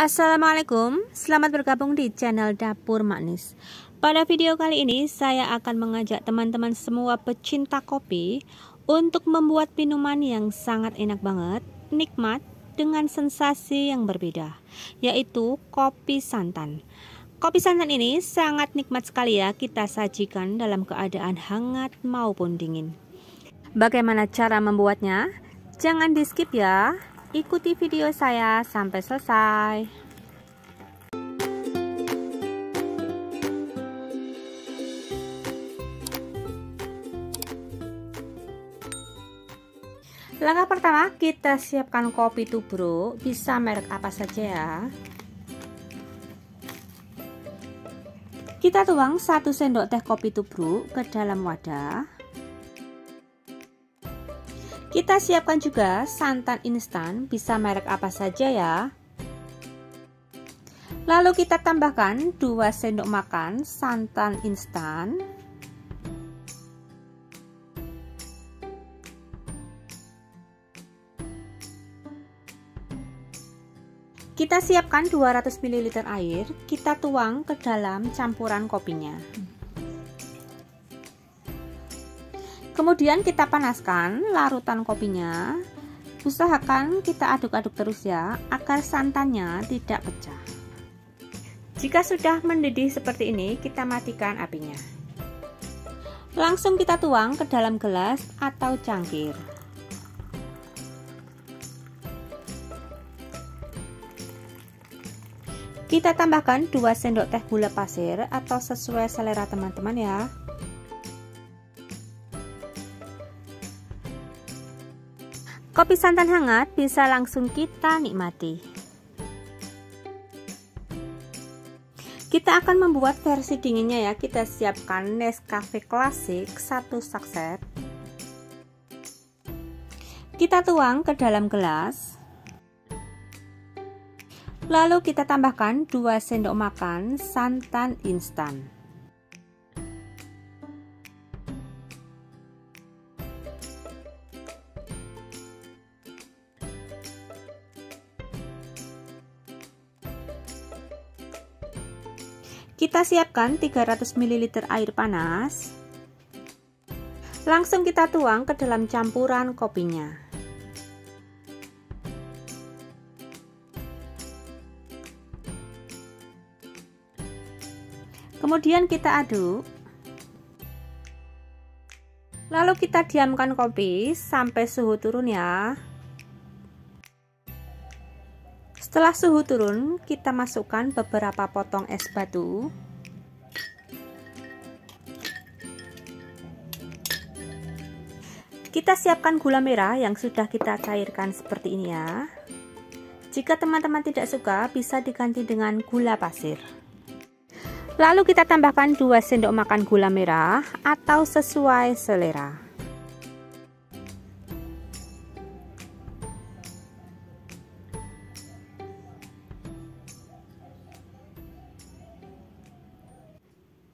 Assalamualaikum, selamat bergabung di channel Dapur Manis. Pada video kali ini saya akan mengajak teman-teman semua pecinta kopi untuk membuat minuman yang sangat enak banget, nikmat, dengan sensasi yang berbeda, yaitu kopi santan. Kopi santan ini sangat nikmat sekali ya kita sajikan dalam keadaan hangat maupun dingin. Bagaimana cara membuatnya? Jangan di skip ya, Ikuti video saya sampai selesai. Langkah pertama, kita siapkan kopi tubruk, bisa merek apa saja ya. Kita tuang 1 sendok teh kopi tubruk ke dalam wadah. Kita siapkan juga santan instan, bisa merek apa saja ya. Lalu kita tambahkan 2 sendok makan santan instan. Kita siapkan 200 ml air, kita tuang ke dalam campuran kopinya. Kemudian kita panaskan larutan kopinya. Usahakan kita aduk-aduk terus ya, agar santannya tidak pecah. Jika sudah mendidih seperti ini, kita matikan apinya. Langsung kita tuang ke dalam gelas atau cangkir. Kita tambahkan 2 sendok teh gula pasir atau sesuai selera teman-teman ya. Kopi santan hangat bisa langsung kita nikmati. Kita akan membuat versi dinginnya ya. Kita siapkan Nescafe Classic 1 sakset. Kita tuang ke dalam gelas. Lalu kita tambahkan 2 sendok makan santan instan. Kita siapkan 300 ml air panas. Langsung kita tuang ke dalam campuran kopinya. Kemudian kita aduk. Lalu kita diamkan kopi sampai suhu turun ya. Setelah suhu turun, kita masukkan beberapa potong es batu. Kita siapkan gula merah yang sudah kita cairkan seperti ini ya. Jika teman-teman tidak suka, bisa diganti dengan gula pasir. Lalu kita tambahkan 2 sendok makan gula merah atau sesuai selera.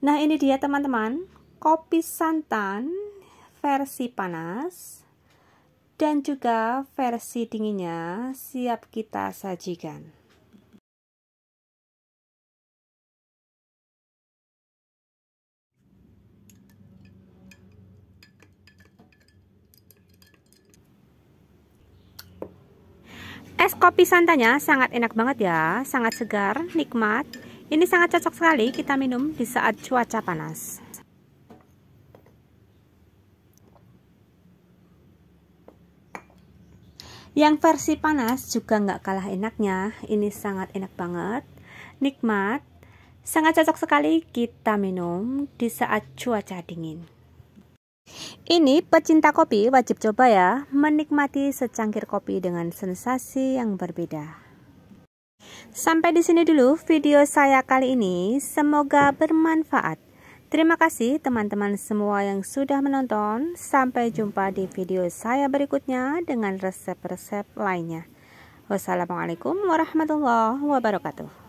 Nah ini dia teman-teman kopi santan versi panas dan juga versi dinginnya siap kita sajikan. Es kopi santannya sangat enak banget ya, sangat segar, nikmat. Ini sangat cocok sekali kita minum di saat cuaca panas. Yang versi panas juga nggak kalah enaknya. Ini sangat enak banget, nikmat, sangat cocok sekali kita minum di saat cuaca dingin. Ini pecinta kopi wajib coba ya, menikmati secangkir kopi dengan sensasi yang berbeda. Sampai di sini dulu video saya kali ini. Semoga bermanfaat. Terima kasih teman-teman semua yang sudah menonton. Sampai jumpa di video saya berikutnya dengan resep-resep lainnya. Wassalamualaikum warahmatullahi wabarakatuh.